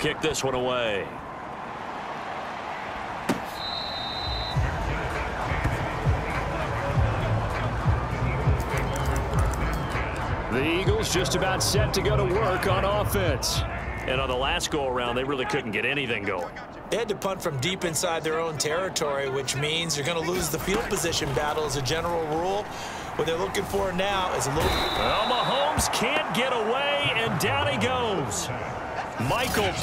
kick this one away. The Eagles just about set to go to work on offense. And on the last go-around, they really couldn't get anything going. They had to punt from deep inside their own territory, which means you're going to lose the field position battle as a general rule. What they're looking for now is a little... Well, Mahomes can't get away, and down he goes. Michael